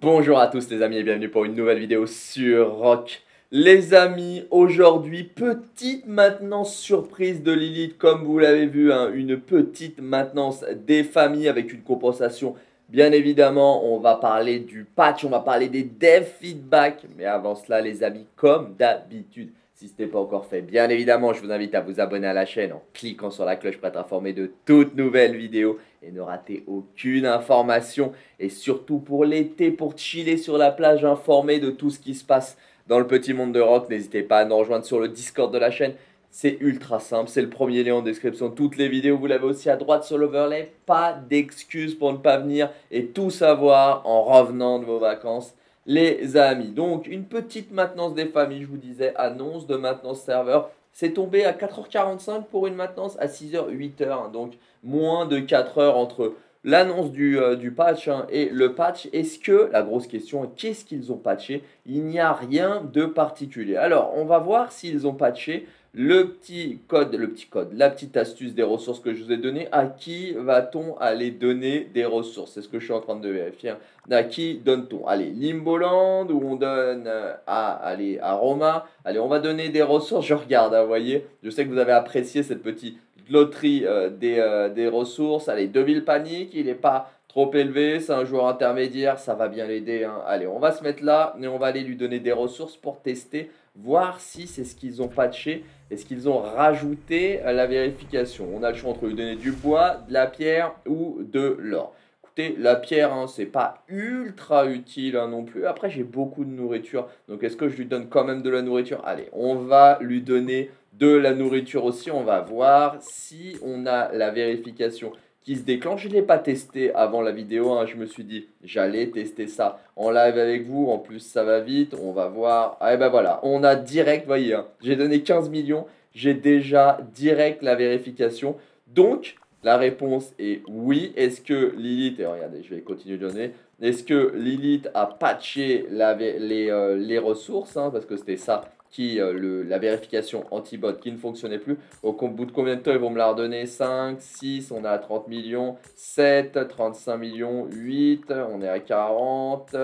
Bonjour à tous les amis et bienvenue pour une nouvelle vidéo sur Rock. Les amis, aujourd'hui, petite maintenance surprise de Lilith, comme vous l'avez vu, hein, une petite maintenance des familles avec une compensation. Bien évidemment, on va parler du patch, on va parler des dev feedback, mais avant cela les amis, comme d'habitude, si ce n'est pas encore fait, bien évidemment, je vous invite à vous abonner à la chaîne en cliquant sur la cloche pour être informé de toutes nouvelles vidéos et ne rater aucune information. Et surtout pour l'été, pour chiller sur la plage, informé de tout ce qui se passe dans le petit monde de rock. N'hésitez pas à nous rejoindre sur le Discord de la chaîne. C'est ultra simple, c'est le premier lien en description. Toutes les vidéos, vous l'avez aussi à droite sur l'overlay. Pas d'excuses pour ne pas venir et tout savoir en revenant de vos vacances les amis. Donc, une petite maintenance des familles, je vous disais, annonce de maintenance serveur. C'est tombé à 4h45 pour une maintenance, à 6h, 8h. Hein. donc, moins de 4 heures entre l'annonce du, euh, du, patch hein, et le patch. Est-ce que, la grosse question, qu'est-ce qu'ils ont patché? Il n'y a rien de particulier. Alors, on va voir s'ils ont patché le petit code, le petit code, la petite astuce des ressources que je vous ai donné, à qui va-t-on aller donner des ressources? C'est ce que je suis en train de vérifier. Hein. À qui donne-t-on? Allez, Limboland, où on donne euh, à, allez, à Roma. Allez, on va donner des ressources. Je regarde, vous voyez. Je sais que vous avez apprécié cette petite loterie euh, des, euh, des, ressources. Allez, Deville Panique, il n'est pas trop élevé, c'est un joueur intermédiaire, ça va bien l'aider. Hein. Allez, on va se mettre là et on va aller lui donner des ressources pour tester, voir si c'est ce qu'ils ont patché est-ce qu'ils ont rajouté la vérification On a le choix entre lui donner du bois, de la pierre ou de l'or. Écoutez, la pierre, hein, c'est pas ultra utile hein, non plus. Après, j'ai beaucoup de nourriture. Donc, est-ce que je lui donne quand même de la nourriture? Allez, on va lui donner de la nourriture aussi. On va voir si on a la vérification se déclenche. Je ne l'ai pas testé avant la vidéo. Hein. Je me suis dit, j'allais tester ça en live avec vous. En plus, ça va vite. On va voir. Ah, et ben voilà, on a direct, voyez, hein. j'ai donné 15 millions. J'ai déjà direct la vérification. Donc, la réponse est oui. Est-ce que Lilith, et regardez, je vais continuer de donner, est-ce que Lilith a patché euh, les ressources, hein, parce que c'était ça qui, euh, le, la vérification anti-bot qui ne fonctionnait plus. Au bout de combien de temps ils vont me la redonner? 5, 6, on est à 30 millions, 7, 35 millions, 8, on est à 40,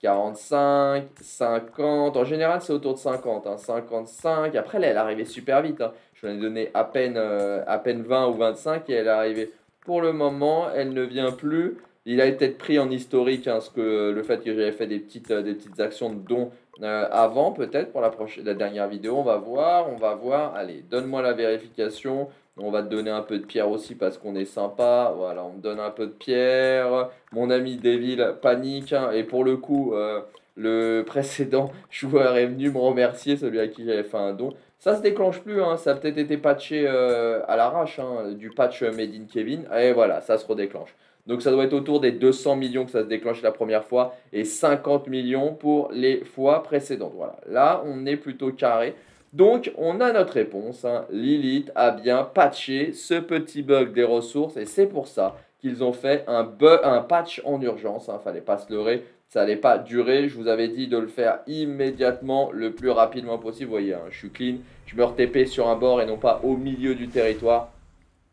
45, 50. En général, c'est autour de 50, 55. Hein. Après, là, elle arrivée super vite. Hein. Je lui ai donné à peine, euh, à peine 20 ou 25 et elle est arrivée. Pour le moment, elle ne vient plus. Il a été pris en historique, hein, que, le fait que j'avais fait des petites, euh, actions de dons euh, avant, peut-être, pour la dernière vidéo. On va voir, on va voir. Allez, donne-moi la vérification. On va te donner un peu de pierre aussi parce qu'on est sympa. Voilà, on me donne un peu de pierre. Mon ami Devil panique. Hein. et pour le coup, euh, le précédent joueur est venu me remercier, celui à qui j'avais fait un don. Ça se déclenche plus, hein. ça a peut-être été patché à l'arrache, du patch Made in Kevin. Et voilà, ça se redéclenche. Donc ça doit être autour des 200 millions que ça se déclenche la première fois et 50 millions pour les fois précédentes. Voilà, là on est plutôt carré. Donc on a notre réponse. Hein. Lilith a bien patché ce petit bug des ressources et c'est pour ça qu'ils ont fait un, un patch en urgence. Hein. Fallait pas se leurrer, ça n'allait pas durer. Je vous avais dit de le faire immédiatement, le plus rapidement possible. Vous voyez, hein, je suis clean, je me retépé sur un bord et non pas au milieu du territoire.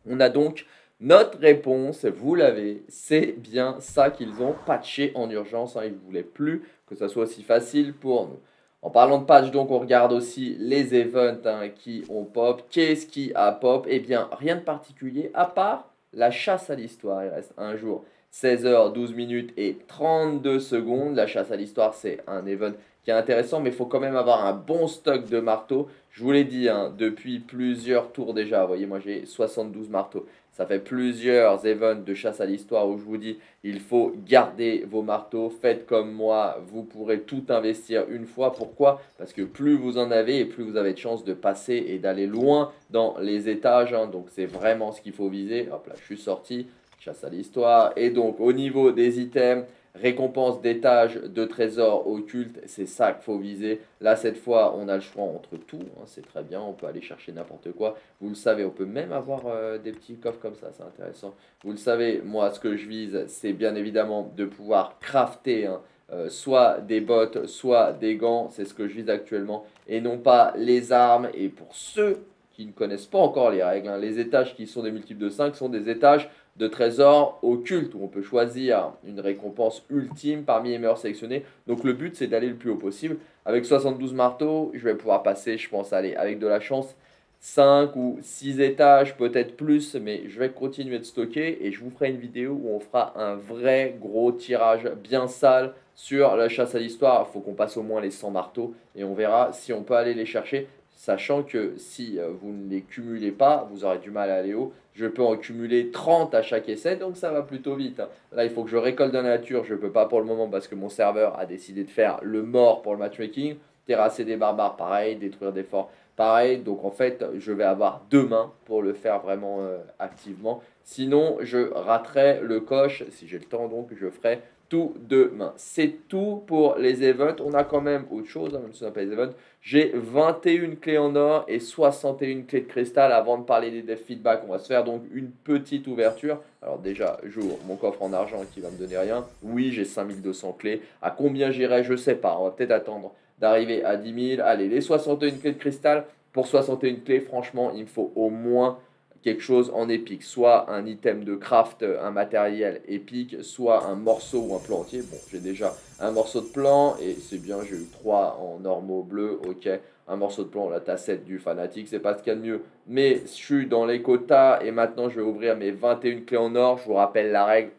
On a donc notre réponse, vous l'avez, c'est bien ça qu'ils ont patché en urgence. Hein. Ils ne voulaient plus que ça soit aussi facile pour nous. En parlant de patch, donc, on regarde aussi les events hein, qui ont pop. Qu'est-ce qui a pop? Eh bien, rien de particulier, à part la chasse à l'histoire. Il reste un jour, 16h, 12 minutes et 32 secondes. La chasse à l'histoire, c'est un event qui est intéressant, mais il faut quand même avoir un bon stock de marteaux. Je vous l'ai dit, hein, depuis plusieurs tours déjà, vous voyez, moi j'ai 72 marteaux. Ça fait plusieurs events de chasse à l'histoire où je vous dis, il faut garder vos marteaux, faites comme moi, vous pourrez tout investir une fois. Pourquoi? Parce que plus vous en avez et plus vous avez de chances de passer et d'aller loin dans les étages. Hein. Donc c'est vraiment ce qu'il faut viser. Hop là, je suis sorti, chasse à l'histoire. Et donc au niveau des items, Récompense d'étage de trésors occultes, c'est ça qu'il faut viser. Là, cette fois, on a le choix entre tout. Hein, c'est très bien, on peut aller chercher n'importe quoi. Vous le savez, on peut même avoir euh, des petits coffres comme ça, c'est intéressant. Vous le savez, moi, ce que je vise, c'est bien évidemment de pouvoir crafter hein, euh, soit des bottes, soit des gants, c'est ce que je vise actuellement, et non pas les armes. Et pour ceux qui ne connaissent pas encore les règles, hein, les étages qui sont des multiples de 5 sont des étages de trésors occultes où on peut choisir une récompense ultime parmi les meilleurs sélectionnés. Donc le but c'est d'aller le plus haut possible. Avec 72 marteaux, je vais pouvoir passer, je pense, aller avec de la chance, 5 ou 6 étages, peut-être plus, mais je vais continuer de stocker et je vous ferai une vidéo où on fera un vrai gros tirage bien sale sur la chasse à l'histoire. Il faut qu'on passe au moins les 100 marteaux et on verra si on peut aller les chercher, sachant que si euh, vous ne les cumulez pas, vous aurez du mal à aller haut. Je peux en cumuler 30 à chaque essai, donc ça va plutôt vite. Hein. Là, il faut que je récolte de la nature, je ne peux pas pour le moment parce que mon serveur a décidé de faire le mort pour le matchmaking. Terrasser des barbares, pareil, détruire des forts Pareil, donc en fait, je vais avoir deux mains pour le faire vraiment euh, activement. Sinon, je raterai le coche. Si j'ai le temps, donc, je ferai tout demain. C'est tout pour les events. On a quand même autre chose, hein, même si pas les events. J'ai 21 clés en or et 61 clés de cristal. Avant de parler des dev feedback, on va se faire donc une petite ouverture. Alors déjà, j'ouvre mon coffre en argent qui va me donner rien. Oui, j'ai 5200 clés. À combien j'irai, je sais pas. On va peut-être attendre d'arriver à 10 000. Allez, les 61 clés de cristal, pour 61 clés, franchement, il me faut au moins quelque chose en épique. Soit un item de craft, un matériel épique, soit un morceau ou un plan entier. Bon, j'ai déjà un morceau de plan et c'est bien, j'ai eu 3 en normaux bleus, ok. Un morceau de plan, la tassette du fanatique, c'est pas ce qu'il y a de mieux. Mais je suis dans les quotas et maintenant je vais ouvrir mes 21 clés en or. Je vous rappelle la règle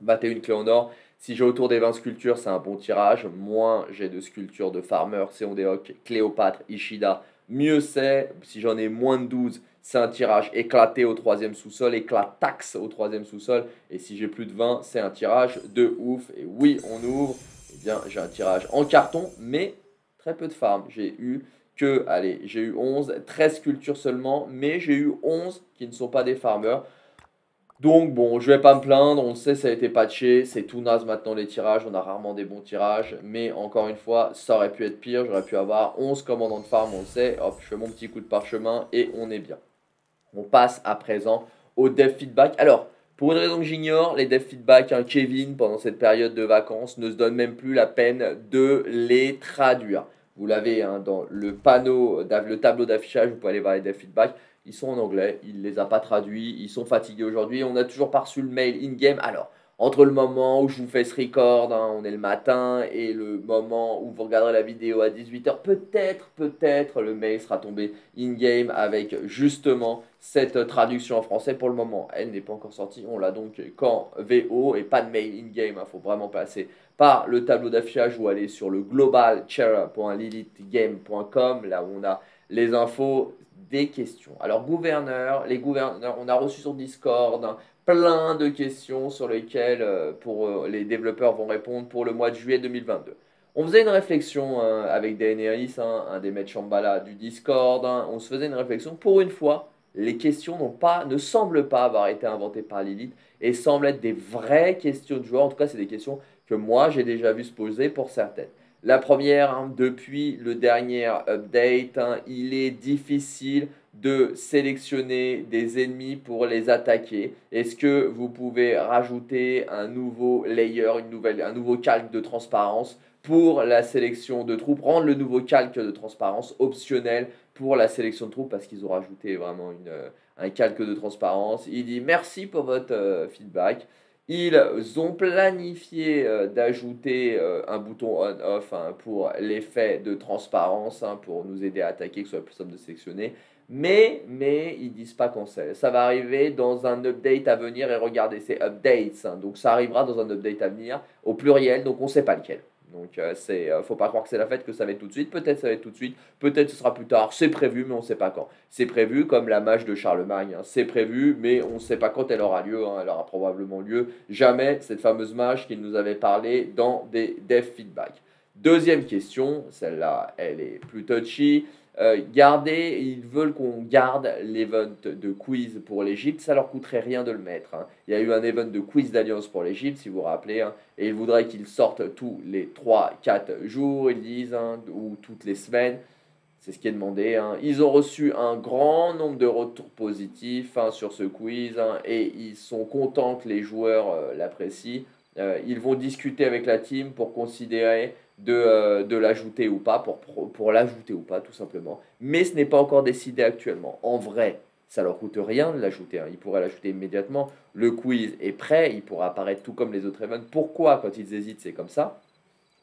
21 clés en or. Si j'ai autour des 20 sculptures, c'est un bon tirage. Moins j'ai de sculptures de Farmer, Seondéok, Cléopâtre, Ishida, mieux c'est. Si j'en ai moins de 12, c'est un tirage éclaté au troisième sous-sol, éclatax au troisième sous-sol. Et si j'ai plus de 20, c'est un tirage de ouf. Et oui, on ouvre. Eh bien, j'ai un tirage en carton, mais très peu de farm. J'ai eu que, allez, j'ai eu 11, 13 sculptures seulement, mais j'ai eu 11 qui ne sont pas des farmers. Donc bon, je vais pas me plaindre, on sait ça a été patché, c'est tout naze maintenant les tirages, on a rarement des bons tirages, mais encore une fois, ça aurait pu être pire, j'aurais pu avoir 11 commandants de farm, on le sait, hop, je fais mon petit coup de parchemin et on est bien. On passe à présent au dev feedback. Alors, pour une raison que j'ignore, les dev feedback, hein, Kevin, pendant cette période de vacances, ne se donne même plus la peine de les traduire. Vous l'avez hein, dans le panneau, le tableau d'affichage, vous pouvez aller voir les dev feedback. Ils sont en anglais, il les a pas traduits, ils sont fatigués aujourd'hui. On n'a toujours pas reçu le mail in-game. Alors, entre le moment où je vous fais ce record, hein, on est le matin, et le moment où vous regarderez la vidéo à 18h, peut-être, peut-être le mail sera tombé in-game avec justement cette traduction en français. Pour le moment, elle n'est pas encore sortie. On l'a donc qu'en VO et pas de mail in-game. Il faut vraiment passer par le tableau d'affichage ou aller sur le globalchair.lilithgame.com, là où on a les infos des questions. Alors, gouverneur, les gouverneurs, on a reçu sur Discord hein, plein de questions sur lesquelles euh, pour, euh, les développeurs vont répondre pour le mois de juillet 2022. On faisait une réflexion hein, avec Daenerys, hein, un des maîtres Shambhala du Discord. on se faisait une réflexion. Pour une fois, les questions n'ont pas, ne semblent pas avoir été inventées par Lilith et semblent être des vraies questions de joueurs. En tout cas, c'est des questions que moi j'ai déjà vu se poser pour certaines. La première, hein, depuis le dernier update, hein, il est difficile de sélectionner des ennemis pour les attaquer. Est-ce que vous pouvez rajouter un nouveau layer, un nouveau calque de transparence pour la sélection de troupes, rendre le nouveau calque de transparence optionnel pour la sélection de troupes parce qu'ils ont rajouté vraiment une, un calque de transparence. Il dit merci pour votre euh, feedback. Ils ont planifié euh, d'ajouter euh, un bouton on-off hein, pour l'effet de transparence, hein, pour nous aider à attaquer, que ce soit plus simple de sélectionner. Mais, mais ils disent pas quand c'est. Ça va arriver dans un update à venir et regardez, c'est updates. Hein. donc ça arrivera dans un update à venir au pluriel, donc on ne sait pas lequel. Donc, euh, c'est, euh, faut pas croire que c'est la fête que ça va être tout de suite. Peut-être ça va être tout de suite, peut-être ce sera plus tard. C'est prévu, mais on ne sait pas quand. C'est prévu comme la mage de Charlemagne. Hein. C'est prévu, mais on ne sait pas quand elle aura lieu. Hein. Elle aura probablement lieu jamais, cette fameuse mage qu'il nous avait parlé dans des dev feedback. Deuxième question, celle-là, elle est plus touchy. Euh, garder, ils veulent qu'on garde l'event de quiz pour l'Egypte, ça leur coûterait rien de le mettre. Hein. Il y a eu un event de quiz d'alliance pour l'Egypte, si vous vous rappelez, hein, et ils voudraient qu'ils sortent tous les 3-4 jours, ils disent, hein, ou toutes les semaines. C'est ce qui est demandé. Ils ont reçu un grand nombre de retours positifs sur ce quiz et ils sont contents que les joueurs euh, l'apprécient. ils vont discuter avec la team pour considérer de, de l'ajouter ou pas, pour, pour l'ajouter ou pas tout simplement. Mais ce n'est pas encore décidé actuellement. En vrai, ça leur coûte rien de l'ajouter. Hein. Ils pourraient l'ajouter immédiatement. Le quiz est prêt, il pourra apparaître tout comme les autres events. Pourquoi, quand ils hésitent, c'est comme ça?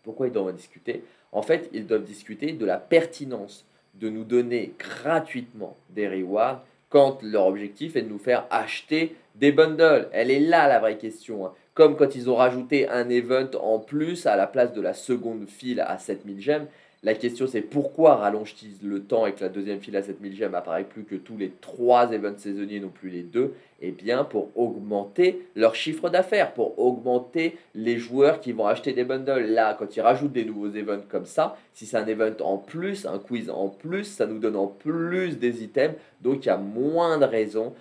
Pourquoi ils doivent en discuter? En fait, ils doivent discuter de la pertinence de nous donner gratuitement des rewards quand leur objectif est de nous faire acheter des bundles. Elle est là la vraie question. Hein. Comme quand ils ont rajouté un event en plus à la place de la seconde file à 7000 gemmes. La question c'est pourquoi rallonge-t-il le temps et que la deuxième file à 7000 gemmes apparaît plus que tous les trois events saisonniers, non plus les deux? Eh bien pour augmenter leur chiffre d'affaires, pour augmenter les joueurs qui vont acheter des bundles. Là, quand ils rajoutent des nouveaux events comme ça, si c'est un event en plus, un quiz en plus, ça nous donne en plus des items, donc il y a moins de raisons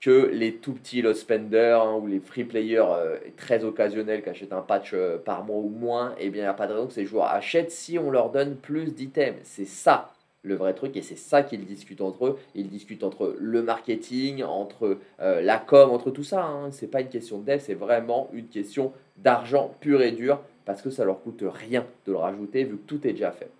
que les tout petits lost spenders hein, ou les free players euh, très occasionnels qui achètent un patch euh, par mois ou moins, eh bien, il n'y a pas de raison que ces joueurs achètent si on leur donne plus d'items. C'est ça le vrai truc et c'est ça qu'ils discutent entre eux. Ils discutent entre le marketing, entre euh, la com, entre tout ça. Hein. C'est pas une question de dev, c'est vraiment une question d'argent pur et dur parce que ça leur coûte rien de le rajouter vu que tout est déjà fait.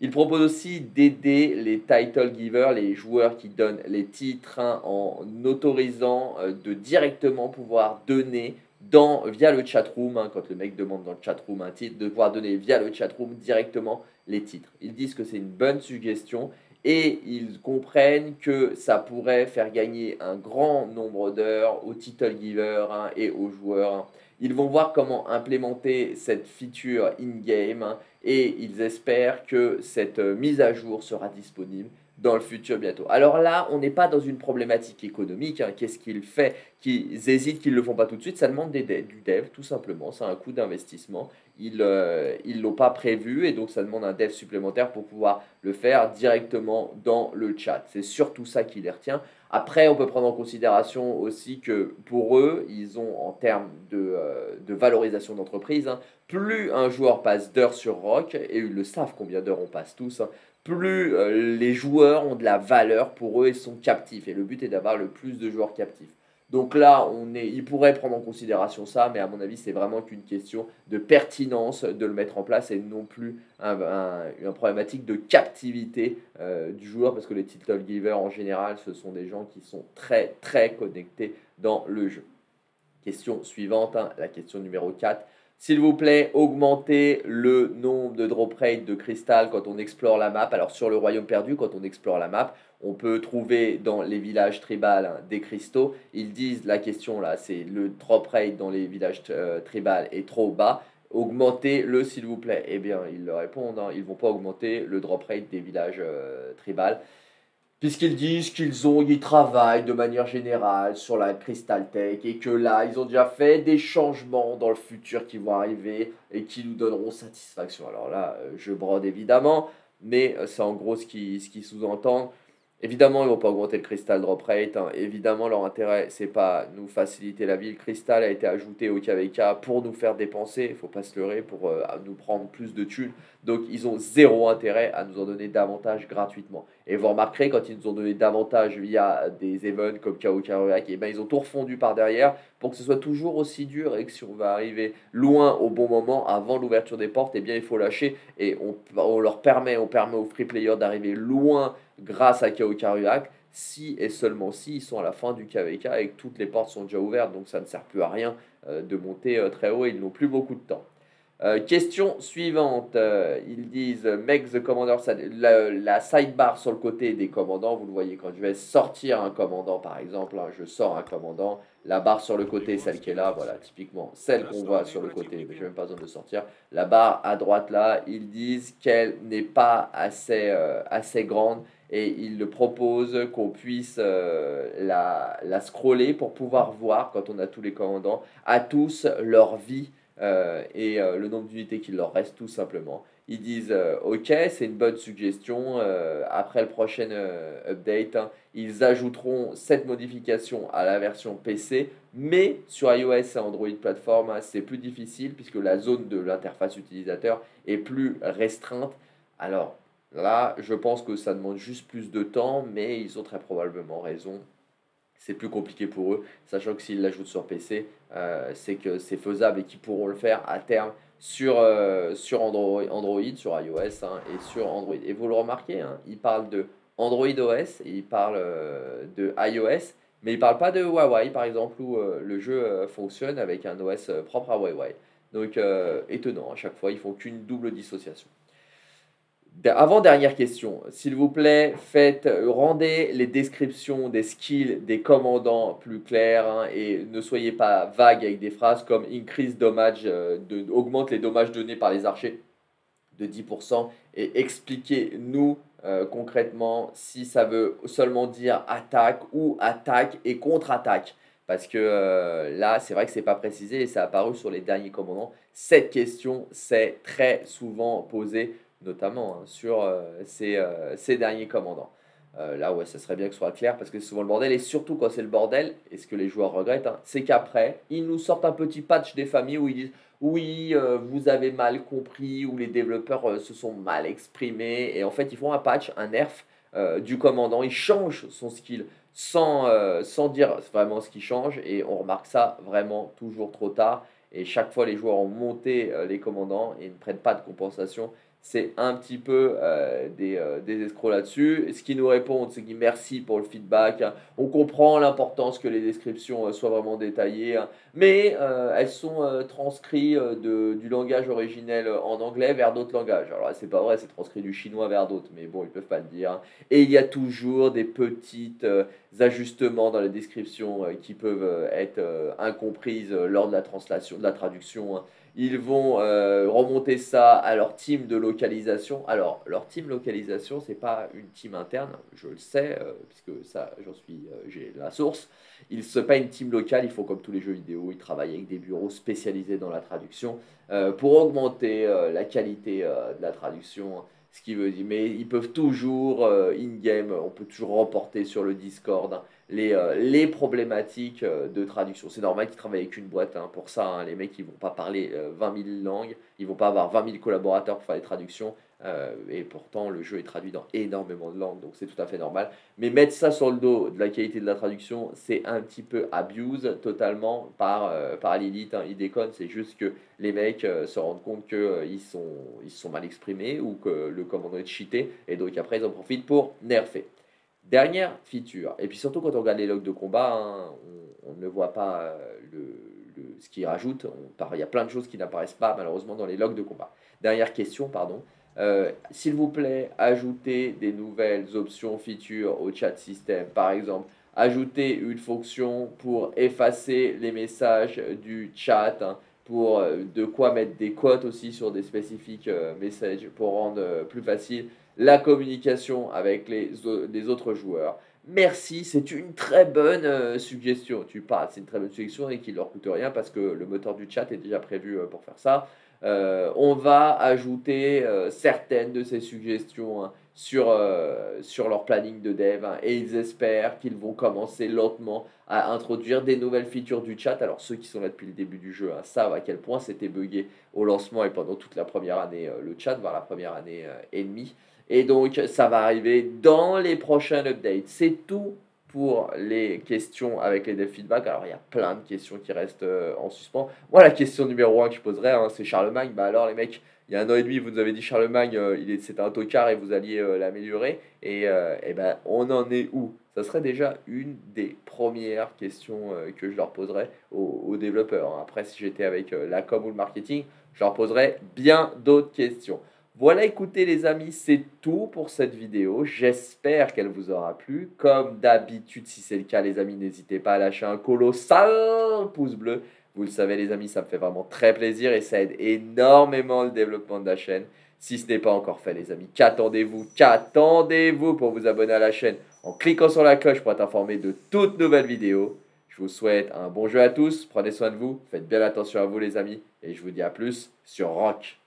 Il propose aussi d'aider les title givers, les joueurs qui donnent les titres, hein, en autorisant euh, de directement pouvoir donner dans, via le chatroom, hein, quand le mec demande dans le chatroom un titre, de pouvoir donner via le chatroom directement les titres. Ils disent que c'est une bonne suggestion et ils comprennent que ça pourrait faire gagner un grand nombre d'heures aux title givers hein, et aux joueurs. Ils vont voir comment implémenter cette feature in-game et ils espèrent que cette euh, mise à jour sera disponible dans le futur bientôt. Alors là, on n'est pas dans une problématique économique. Hein. Qu'est-ce qu'ils fait Qu'ils hésitent, qu'ils ne le font pas tout de suite. Ça demande des du dev, tout simplement. C'est un coût d'investissement. Ils ne euh, l'ont pas prévu et donc ça demande un dev supplémentaire pour pouvoir le faire directement dans le chat. C'est surtout ça qui les retient. Après, on peut prendre en considération aussi que pour eux, ils ont en termes de, euh, valorisation d'entreprise, hein, plus un joueur passe d'heures sur Rock, et ils le savent combien d'heures on passe tous, hein, plus euh, les joueurs ont de la valeur pour eux et sont captifs. Et le but est d'avoir le plus de joueurs captifs. Donc là, on est, ils pourraient prendre en considération ça, mais à mon avis, c'est vraiment qu'une question de pertinence de le mettre en place et non plus un, une problématique de captivité euh, du joueur, parce que les title givers en général, ce sont des gens qui sont très très connectés dans le jeu. Question suivante, hein, la question numéro 4. S'il vous plaît, augmentez le nombre de drop rates de cristal quand on explore la map. Alors sur le royaume perdu, quand on explore la map, on peut trouver dans les villages tribales hein, des cristaux. Ils disent, la question là, c'est le drop rate dans les villages euh, tribales est trop bas. Augmentez-le s'il vous plaît. Eh bien, ils leur répondent, hein, ils ne vont pas augmenter le drop rate des villages euh, tribales puisqu'ils disent qu'ils ont, ils travaillent de manière générale sur la Crystal Tech et que là, ils ont déjà fait des changements dans le futur qui vont arriver et qui nous donneront satisfaction. Alors là, euh, je brode évidemment, mais euh, c'est en gros ce qui, ce qui sous-entend. Évidemment, ils ne vont pas augmenter le Crystal Drop Rate. Hein. Évidemment, leur intérêt, c'est pas nous faciliter la vie. Le Crystal a été ajouté au KVK pour nous faire dépenser, il faut pas se leurrer, pour euh, nous prendre plus de thunes. Donc, ils ont zéro intérêt à nous en donner davantage gratuitement. Et vous remarquerez, quand ils nous ont donné davantage via des events comme KO et eh ben, ils ont tout refondu par derrière pour que ce soit toujours aussi dur et que si on va arriver loin au bon moment, avant l'ouverture des portes, eh bien, il faut lâcher. Et on, leur permet, on permet aux free players d'arriver loin grâce à Kao si et seulement si ils sont à la fin du KVK et que toutes les portes sont déjà ouvertes, donc ça ne sert plus à rien euh, de monter euh, très haut, ils n'ont plus beaucoup de temps. Euh, question suivante, ils disent commander, la, la, sidebar sur le côté des commandants, vous le voyez quand je vais sortir un commandant par exemple, hein, je sors un commandant, la barre sur le côté, celle qui est là, voilà, typiquement celle qu'on voit sur le côté, mais je n'ai même pas besoin de sortir. La barre à droite là, ils disent qu'elle n'est pas assez, assez grande et il le propose qu'on puisse euh, la, la, scroller pour pouvoir voir, quand on a tous les commandants, à tous leur vie euh, et euh, le nombre d'unités qu'il leur reste tout simplement. Ils disent ok, c'est une bonne suggestion. après le prochain update, hein, ils ajouteront cette modification à la version PC, mais sur iOS et Android plateforme, hein, c'est plus difficile puisque la zone de l'interface utilisateur est plus restreinte. Alors, Là, je pense que ça demande juste plus de temps, mais ils ont très probablement raison. C'est plus compliqué pour eux, sachant que s'ils l'ajoutent sur PC, euh, c'est que c'est faisable et qu'ils pourront le faire à terme sur, euh, Android, sur iOS hein, et sur Android. Et vous le remarquez, hein, ils parlent de Android OS et ils parlent euh, de iOS, mais ils ne parlent pas de Huawei, par exemple, où le jeu fonctionne avec un OS propre à Huawei. Donc, étonnant, à chaque fois, ils font qu'une double dissociation. Avant dernière question, s'il vous plaît, faites, rendez les descriptions des skills des commandants plus claires hein, et ne soyez pas vagues avec des phrases comme increase damage, euh, augmente les dommages donnés par les archers de 10% et expliquez-nous euh, concrètement si ça veut seulement dire attaque ou attaque et contre-attaque. Parce que euh, là, c'est vrai que c'est pas précisé et ça a apparu sur les derniers commandants. Cette question s'est très souvent posée notamment hein, sur euh, ces, euh, ces, derniers commandants. Euh, là, ouais, ça serait bien que ce soit clair parce que c'est souvent le bordel. Et surtout quand c'est le bordel, et ce que les joueurs regrettent, hein, c'est qu'après, ils nous sortent un petit patch des familles où ils disent oui, vous avez mal compris, ou les développeurs se sont mal exprimés. Et en fait, ils font un patch, un nerf du commandant. Ils changent son skill sans, sans dire vraiment ce qui change. Et on remarque ça vraiment toujours trop tard. Et chaque fois, les joueurs ont monté les commandants et ne prennent pas de compensation c'est un petit peu euh, des, euh, des, escrocs là-dessus. Ce qu'ils nous répondent, c'est qu'ils merci pour le feedback. On comprend l'importance que les descriptions euh, soient vraiment détaillées, hein. mais elles sont transcrites de, du langage originel en anglais vers d'autres langages. Alors c'est pas vrai, c'est transcrit du chinois vers d'autres, mais bon, ils peuvent pas le dire. Hein. Et il y a toujours des petits ajustements dans les descriptions qui peuvent être incomprises lors de la translation, de la traduction. Hein. Ils vont euh, remonter ça à leur team de localisation. Alors, leur team localisation, c'est pas une team interne, je le sais, euh, puisque ça, j'en suis, euh, j'ai la source. Ils se pas une team locale, il faut comme tous les jeux vidéo, ils travaillent avec des bureaux spécialisés dans la traduction pour augmenter la qualité de la traduction. Ce qui veut mais ils peuvent toujours in-game, on peut toujours reporter sur le Discord. Les, euh, les problématiques euh, de traduction. C'est normal qu'ils travaillent avec une boîte hein, pour ça. Hein. Les mecs, ils vont pas parler 20 euh, 000 langues, ils vont pas avoir 20 000 collaborateurs pour faire les traductions. et pourtant, le jeu est traduit dans énormément de langues, donc c'est tout à fait normal. Mais mettre ça sur le dos de la qualité de la traduction, c'est un petit peu abuse totalement par, par l'élite. Hein. Ils déconnent, c'est juste que les mecs se rendent compte qu'ils sont, ils sont mal exprimés ou que le commandant est cheaté, et donc après, ils en profitent pour nerfer. Dernière feature, et puis surtout quand on regarde les logs de combat, hein, on, ne voit pas euh, le, ce qu'ils rajoutent. il y a plein de choses qui n'apparaissent pas malheureusement dans les logs de combat. Dernière question, pardon. Euh, s'il vous plaît, ajoutez des nouvelles options features au chat système. Par exemple, ajouter une fonction pour effacer les messages du chat, hein, pour euh, de quoi mettre des quotes aussi sur des spécifiques messages pour rendre plus facile la communication avec les, autres joueurs. Merci, c'est une très bonne euh, suggestion. Tu parles, c'est une très bonne suggestion et qui ne leur coûte rien parce que le moteur du chat est déjà prévu euh, pour faire ça. Euh, on va ajouter certaines de ces suggestions hein, sur, sur leur planning de dev hein, et ils espèrent qu'ils vont commencer lentement à introduire des nouvelles features du chat. Alors ceux qui sont là depuis le début du jeu hein, savent à quel point c'était buggé au lancement et pendant toute la première année le chat, voire la première année et demie. Et donc, ça va arriver dans les prochains updates. C'est tout pour les questions avec les dev feedback. Alors, il y a plein de questions qui restent euh, en suspens. Moi, la question numéro 1 que je poserais, hein, c'est Charlemagne. Bah alors, les mecs, il y a un an et demi, vous nous avez dit Charlemagne, euh, un tocard et vous alliez euh, l'améliorer. Et, et ben, on en est où? Ça serait déjà une des premières questions que je leur poserais aux, développeurs. Après, si j'étais avec la com ou le marketing, je leur poserais bien d'autres questions. Voilà, écoutez les amis, c'est tout pour cette vidéo. J'espère qu'elle vous aura plu. Comme d'habitude, si c'est le cas, les amis, n'hésitez pas à lâcher un colossal pouce bleu. Vous le savez, les amis, ça me fait vraiment très plaisir et ça aide énormément le développement de la chaîne. Si ce n'est pas encore fait, les amis, qu'attendez-vous? Qu'attendez-vous pour vous abonner à la chaîne en cliquant sur la cloche pour être informé de toutes nouvelles vidéos? Je vous souhaite un bon jeu à tous. Prenez soin de vous. Faites bien attention à vous, les amis. Et je vous dis à plus sur Rock.